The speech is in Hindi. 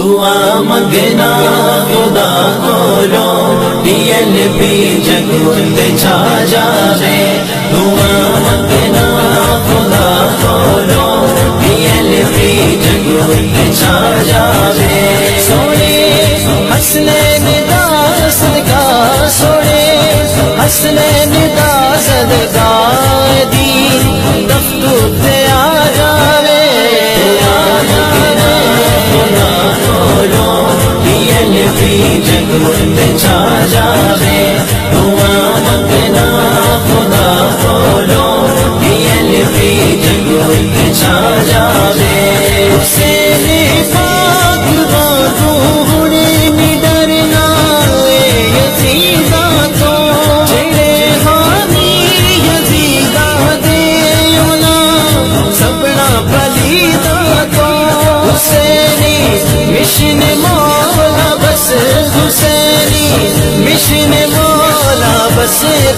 दुआ मंगना, खुदा कोलो डीएल पी जगुंद छा जावे। दुआ मंगना, खुदा कोलो डीएल पी जगुंद छा जावे। सोने, हसने निदा सदका सोने, हसने जगुंद छा जावे दुआ मंगना खुदा खोलो डीएल पी जगुंद छा जावे हुसैन पाक see it.